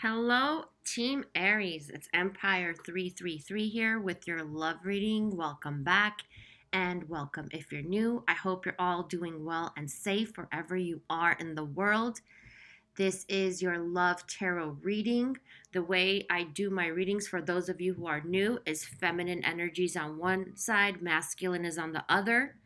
Hello, Team Aries. It's Empire 333 here with your love reading. Welcome back and welcome if you're new. I hope you're all doing well and safe wherever you are in the world. This is your love tarot reading. The way I do my readings for those of you who are new is feminine energies on one side, masculine is on the other.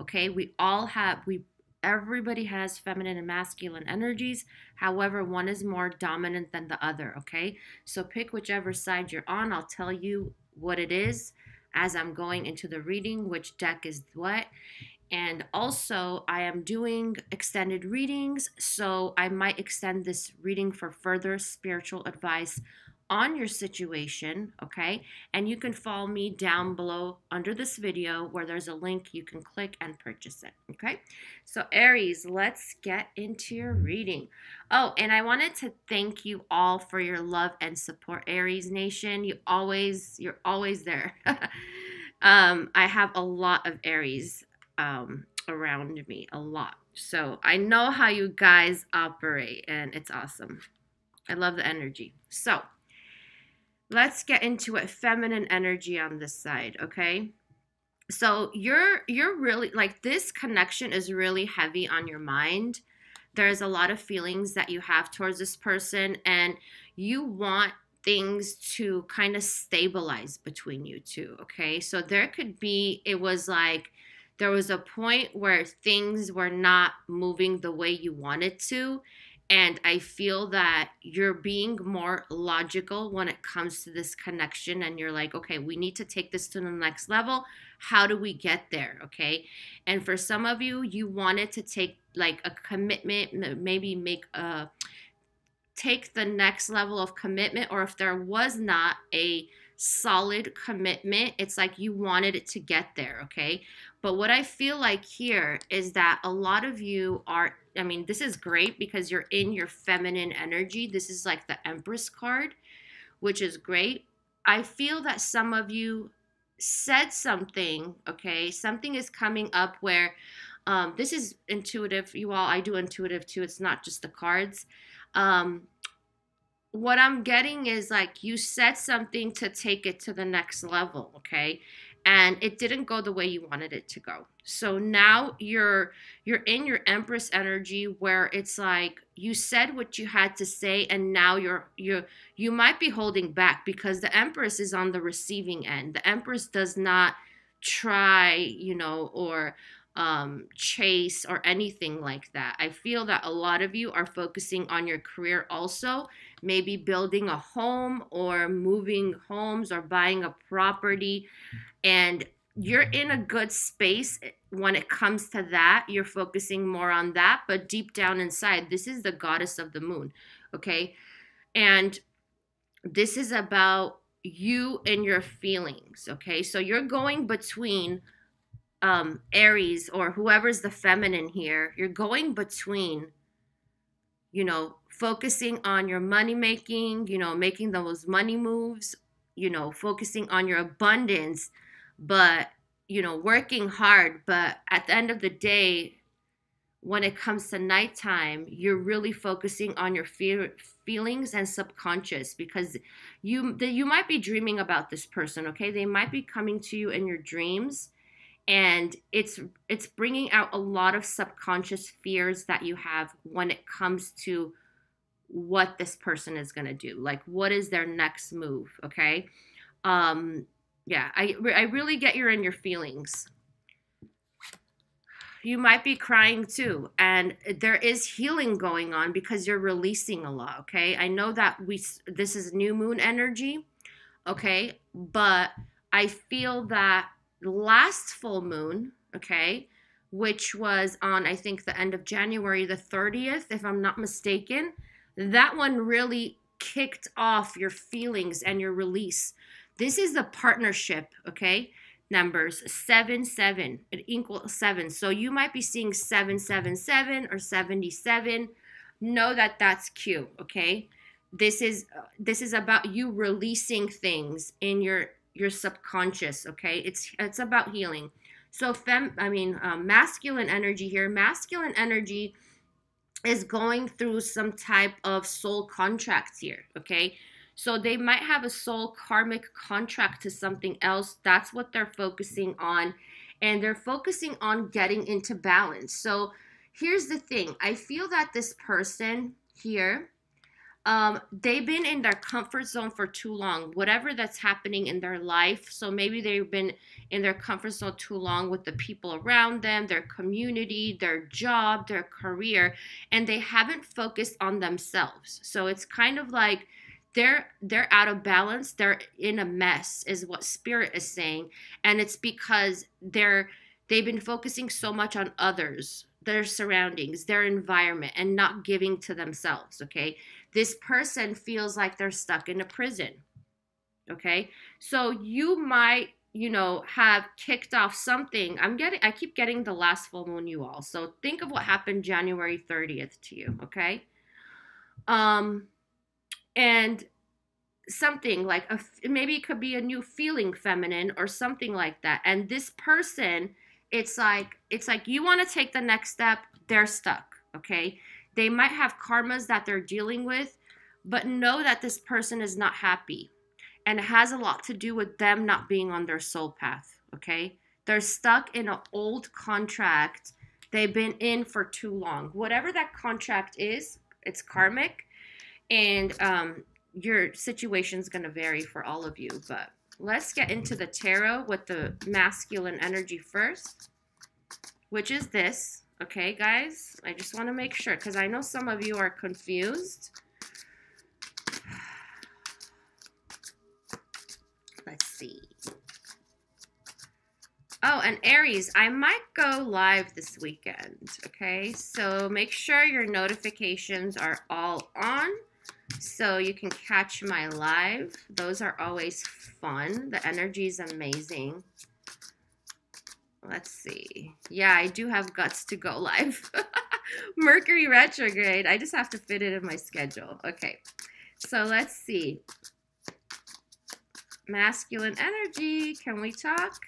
Okay, we all have, we everybody has feminine and masculine energies. However, one is more dominant than the other, okay? So pick whichever side you're on. I'll tell you what it is as I'm going into the reading, which deck is what. And also, I am doing extended readings, so I might extend this reading for further spiritual advice on your situation, okay? And you can follow me down below under this video where there's a link you can click and purchase it, okay? So Aries, let's get into your reading. Oh, and I wanted to thank you all for your love and support, Aries Nation. You always, you're always there. um, I have a lot of Aries um, around me, a lot. So I know how you guys operate, and it's awesome. I love the energy. So, let's get into it feminine energy on this side okay? So you're you're really like this connection is really heavy on your mind. There's a lot of feelings that you have towards this person and you want things to kind of stabilize between you two okay? So there could be it was like there was a point where things were not moving the way you wanted to and I feel that you're being more logical when it comes to this connection. And you're like, okay, we need to take this to the next level. How do we get there? Okay. And for some of you, you wanted to take like a commitment, maybe make a take the next level of commitment, or if there was not a solid commitment, it's like you wanted it to get there. Okay. But what I feel like here is that a lot of you are I mean, this is great because you're in your feminine energy. This is like the Empress card, which is great. I feel that some of you said something, okay? Something is coming up where um, this is intuitive. You all, I do intuitive too. It's not just the cards. Um, what I'm getting is like you said something to take it to the next level, okay? and it didn't go the way you wanted it to go so now you're you're in your empress energy where it's like you said what you had to say and now you're you you might be holding back because the empress is on the receiving end the empress does not try you know or um, chase or anything like that. I feel that a lot of you are focusing on your career also, maybe building a home or moving homes or buying a property. And you're in a good space when it comes to that. You're focusing more on that. But deep down inside, this is the goddess of the moon. Okay. And this is about you and your feelings. Okay. So you're going between um, Aries or whoever's the feminine here, you're going between, you know, focusing on your money making, you know, making those money moves, you know, focusing on your abundance, but, you know, working hard. But at the end of the day, when it comes to nighttime, you're really focusing on your fear, feelings and subconscious because you the, you might be dreaming about this person, okay? They might be coming to you in your dreams and it's it's bringing out a lot of subconscious fears that you have when it comes to what this person is going to do like what is their next move okay? Um yeah i i really get you're in your feelings. You might be crying too and there is healing going on because you're releasing a lot okay? I know that we this is new moon energy okay? But i feel that last full moon, okay, which was on, I think, the end of January the 30th, if I'm not mistaken, that one really kicked off your feelings and your release. This is the partnership, okay? Numbers seven, seven, it equals seven. So you might be seeing 777 or 77. Know that that's Q, okay? This is this is about you releasing things in your your subconscious okay it's it's about healing so fem i mean um, masculine energy here masculine energy is going through some type of soul contracts here, okay? So they might have a soul karmic contract to something else. That's what they're focusing on. And they're focusing on getting into balance. So here's the thing I feel that this person here, um, they've been in their comfort zone for too long, whatever that's happening in their life. So maybe they've been in their comfort zone too long with the people around them, their community, their job, their career, and they haven't focused on themselves. So it's kind of like they're they're out of balance, they're in a mess is what spirit is saying, and it's because they're they've been focusing so much on others their surroundings, their environment, and not giving to themselves. Okay. This person feels like they're stuck in a prison. Okay. So you might, you know, have kicked off something. I'm getting, I keep getting the last full moon, you all. So think of what happened January 30th to you. Okay. Um, and something like a maybe it could be a new feeling feminine or something like that and this person it's like it's like you want to take the next step they're stuck okay they might have karmas that they're dealing with but know that this person is not happy and it has a lot to do with them not being on their soul path okay they're stuck in an old contract they've been in for too long whatever that contract is it's karmic and um, your situation is going to vary for all of you but let's get into the tarot with the masculine energy first, which is this. Okay, guys, I just want to make sure because I know some of you are confused. Let's see. Oh, and Aries, I might go live this weekend. Okay, so make sure your notifications are all on so you can catch my live. Those are always fun. The energy is amazing. Let's see. Yeah, I do have guts to go live. Mercury retrograde. I just have to fit it in my schedule. Okay. So let's see. Masculine energy. Can we talk?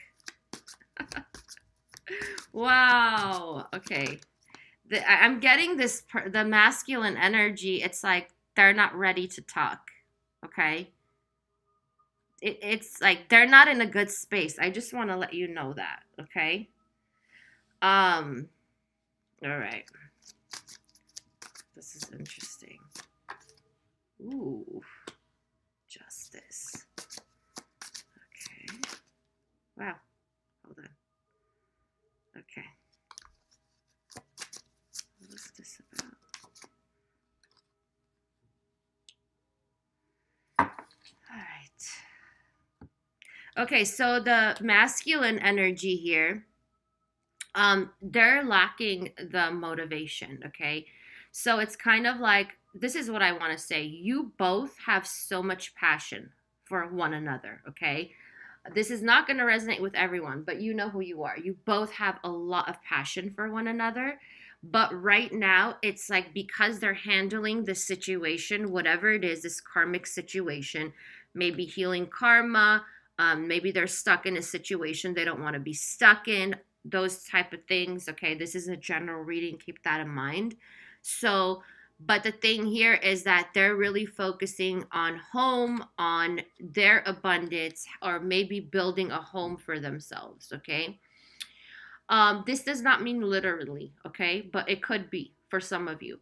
wow. Okay. The, I'm getting this, the masculine energy. It's like they're not ready to talk. Okay. It, it's like they're not in a good space. I just want to let you know that. Okay. Um, all right. This is interesting. Ooh, justice. Okay. Wow. Hold on. Okay. What is this about? Okay, so the masculine energy here, um, they're lacking the motivation, okay? So it's kind of like this is what I want to say. You both have so much passion for one another, okay? This is not going to resonate with everyone, but you know who you are. You both have a lot of passion for one another. But right now, it's like because they're handling the situation, whatever it is, this karmic situation, maybe healing karma, um, maybe they're stuck in a situation they don't want to be stuck in those type of things okay? This is a general reading keep that in mind. So but the thing here is that they're really focusing on home on their abundance or maybe building a home for themselves okay? Um, this does not mean literally okay? But it could be for some of you.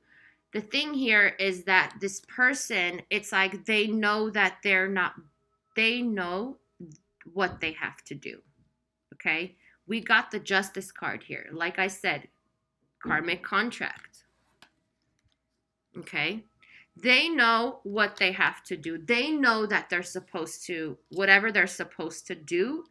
The thing here is that this person it's like they know that they're not they know what they have to do. Okay? We got the justice card here. Like I said, karmic contract. Okay? They know what they have to do. They know that they're supposed to, whatever they're supposed to do.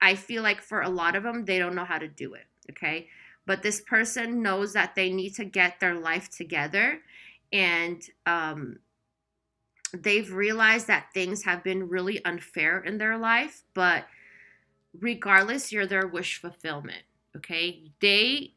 I feel like for a lot of them, they don't know how to do it. Okay? But this person knows that they need to get their life together and um, they've realized that things have been really unfair in their life, but regardless, you're their wish fulfillment. Okay. They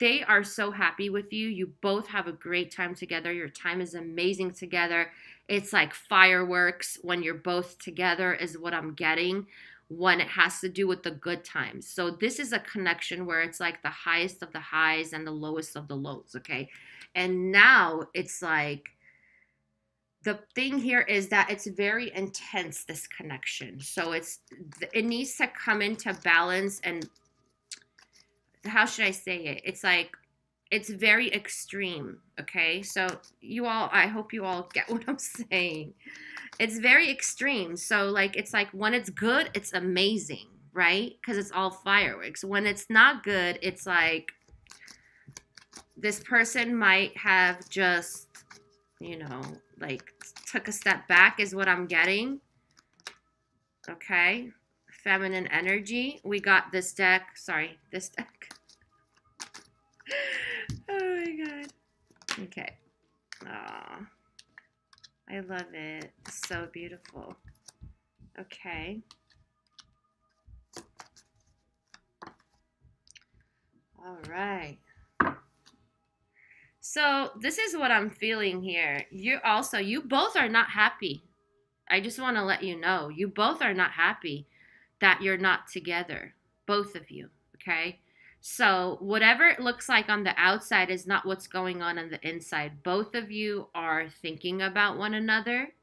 they are so happy with you. You both have a great time together. Your time is amazing together. It's like fireworks when you're both together, is what I'm getting. when it has to do with the good times. So this is a connection where it's like the highest of the highs and the lowest of the lows, okay? And now it's like the thing here is that it's very intense this connection. So it's it needs to come into balance and how should I say it? It's like it's very extreme, okay? So you all I hope you all get what I'm saying. It's very extreme. So like it's like when it's good, it's amazing, right? Cuz it's all fireworks. When it's not good, it's like this person might have just you know, like took a step back is what I'm getting. Okay. Feminine energy. We got this deck. Sorry, this deck. oh my god. Okay. Oh, I love it. so beautiful. Okay. All right. So this is what I'm feeling here. You also, you both are not happy. I just want to let you know, you both are not happy that you're not together, both of you. Okay. So whatever it looks like on the outside is not what's going on on the inside. Both of you are thinking about one another,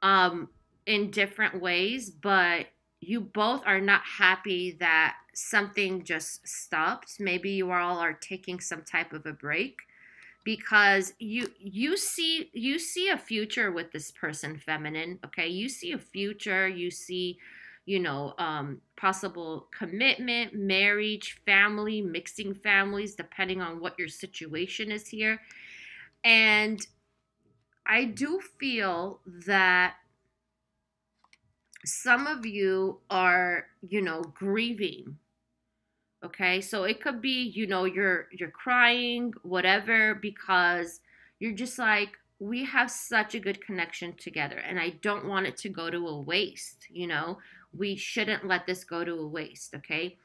um, in different ways, but you both are not happy that something just stopped. Maybe you all are taking some type of a break because you you see you see a future with this person feminine okay? You see a future you see you know um possible commitment marriage family mixing families depending on what your situation is here. And i do feel that some of you are you know grieving okay? So it could be you know you're you're crying whatever because you're just like we have such a good connection together and i don't want it to go to a waste you know? We shouldn't let this go to a waste okay?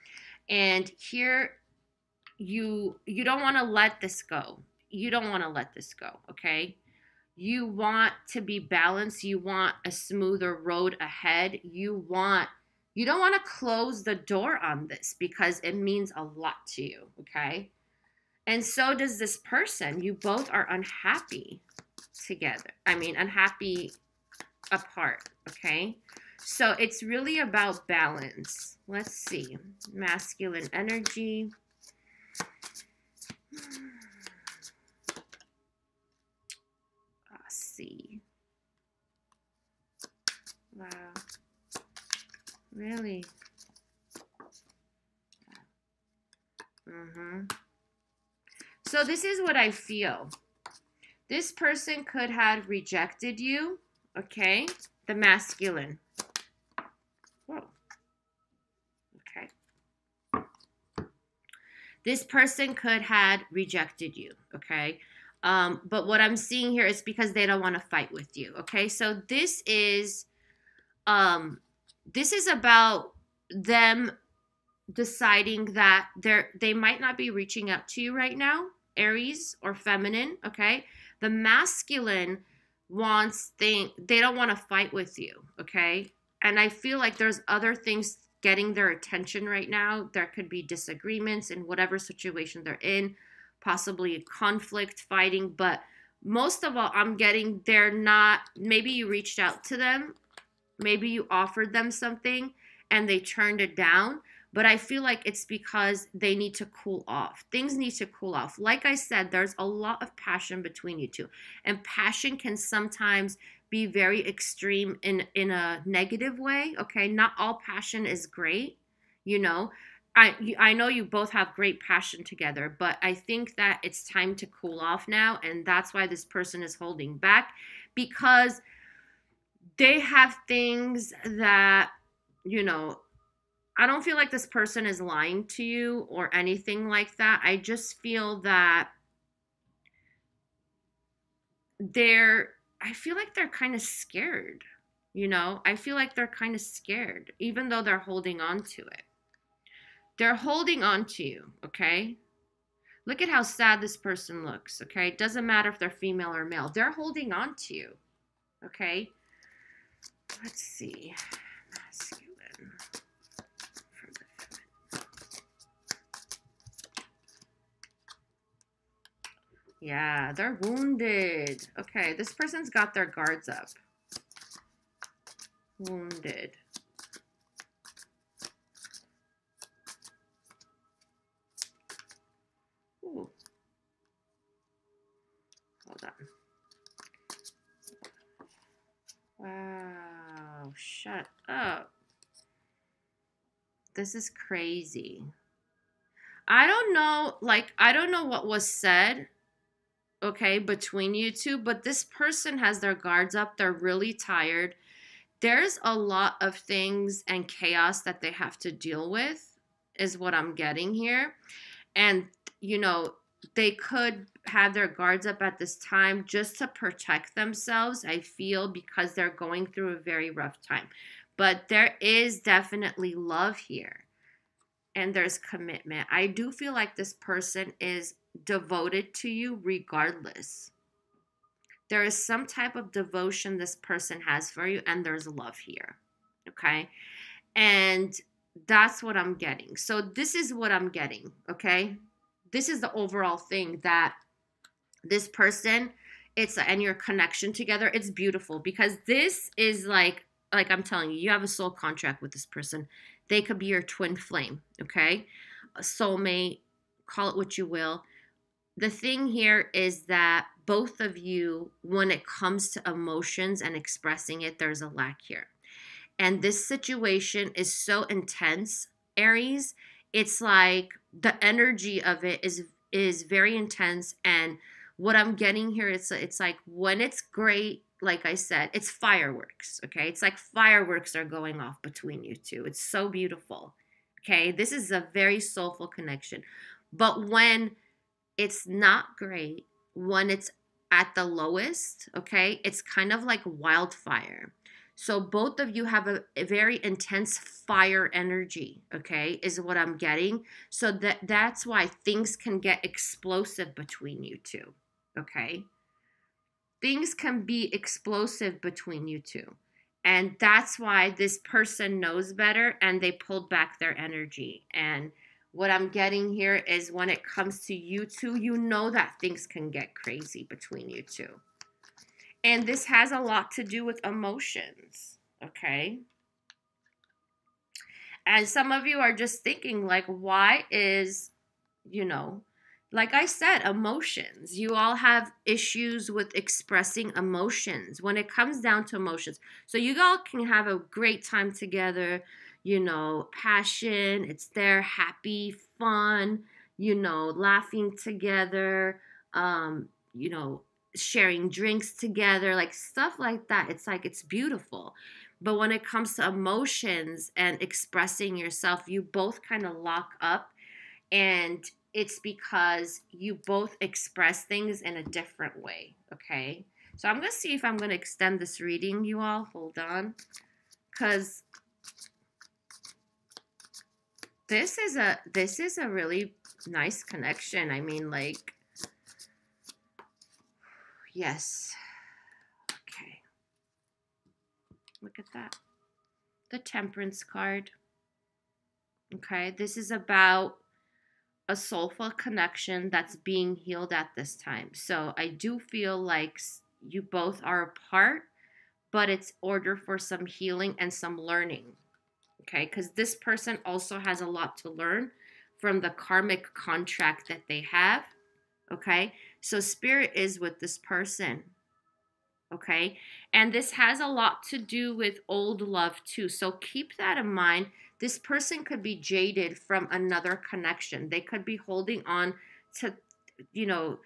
And here you you don't want to let this go. You don't want to let this go okay? You want to be balanced. You want a smoother road ahead. You want you don't want to close the door on this because it means a lot to you, okay? And so does this person. You both are unhappy together. I mean, unhappy apart, okay? So it's really about balance. Let's see. Masculine energy. Let's see. Wow. Really? Mm-hmm. So this is what I feel. This person could have rejected you, okay? The masculine. Whoa. Okay. This person could have rejected you, okay? Um, but what I'm seeing here is because they don't want to fight with you, okay? So this is um, this is about them deciding that they're they might not be reaching out to you right now aries or feminine okay? The masculine wants thing they don't want to fight with you okay? And i feel like there's other things getting their attention right now. There could be disagreements in whatever situation they're in possibly conflict fighting but most of all i'm getting they're not maybe you reached out to them Maybe you offered them something and they turned it down. But I feel like it's because they need to cool off. Things need to cool off. Like I said, there's a lot of passion between you two. And passion can sometimes be very extreme in in a negative way, okay? Not all passion is great, you know. I I know you both have great passion together, but I think that it's time to cool off now and that's why this person is holding back because they have things that, you know, I don't feel like this person is lying to you or anything like that. I just feel that they're, I feel like they're kind of scared. You know, I feel like they're kind of scared, even though they're holding on to it. They're holding on to you, okay? Look at how sad this person looks, okay? It doesn't matter if they're female or male. They're holding on to you, okay? Let's see. Masculine from the feminine. Yeah, they're wounded. Okay, this person's got their guards up. Wounded. This is crazy. I don't know, like, I don't know what was said, okay, between you two, but this person has their guards up. They're really tired. There's a lot of things and chaos that they have to deal with, is what I'm getting here. And, you know, they could have their guards up at this time just to protect themselves, I feel, because they're going through a very rough time. But there is definitely love here and there's commitment. I do feel like this person is devoted to you regardless. There is some type of devotion this person has for you, and there's love here. Okay. And that's what I'm getting. So, this is what I'm getting. Okay. This is the overall thing that this person it's and your connection together it's beautiful because this is like like i'm telling you you have a soul contract with this person they could be your twin flame, okay? A soulmate, call it what you will. The thing here is that both of you, when it comes to emotions and expressing it, there's a lack here. And this situation is so intense, Aries. It's like the energy of it is is very intense and what I'm getting here it's it's like when it's great like I said, it's fireworks, okay? It's like fireworks are going off between you two. It's so beautiful, okay? This is a very soulful connection. But when it's not great, when it's at the lowest, okay, it's kind of like wildfire. So both of you have a, a, very intense fire energy, okay, is what I'm getting. So that that's why things can get explosive between you two, okay? Things can be explosive between you two. And that's why this person knows better and they pulled back their energy. And what I'm getting here is when it comes to you two, you know that things can get crazy between you two. And this has a lot to do with emotions, okay? And some of you are just thinking, like, why is, you know, like I said, emotions. You all have issues with expressing emotions when it comes down to emotions. So you all can have a great time together, you know, passion, it's there, happy, fun, you know, laughing together, um, you know, sharing drinks together, like stuff like that. It's like it's beautiful. But when it comes to emotions and expressing yourself, you both kind of lock up and it's because you both express things in a different way, okay? So I'm going to see if I'm going to extend this reading, you all. Hold on. Because this is a this is a really nice connection. I mean, like, yes. Okay. Look at that. The temperance card. Okay, this is about a soulful connection that's being healed at this time. So I do feel like you both are apart, but it's order for some healing and some learning. Okay, because this person also has a lot to learn from the karmic contract that they have. Okay, so spirit is with this person. Okay, and this has a lot to do with old love too. So keep that in mind this person could be jaded from another connection. They could be holding on to, you know,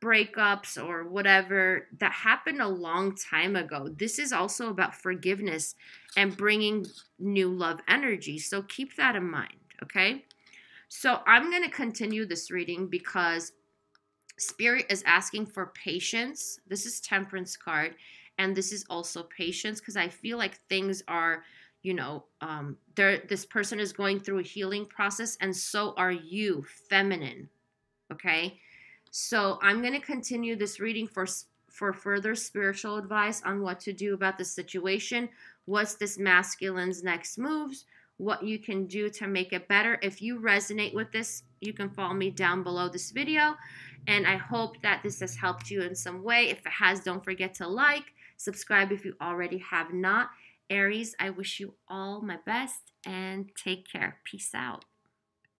breakups or whatever that happened a long time ago. This is also about forgiveness and bringing new love energy. So keep that in mind, okay? So I'm going to continue this reading because Spirit is asking for patience. This is Temperance card. And this is also patience because I feel like things are you know um there this person is going through a healing process and so are you feminine okay so i'm going to continue this reading for for further spiritual advice on what to do about the situation what's this masculine's next moves what you can do to make it better if you resonate with this you can follow me down below this video And I hope that this has helped you in some way. If it has, don't forget to like, subscribe if you already have not. Aries, I wish you all my best and take care. Peace out.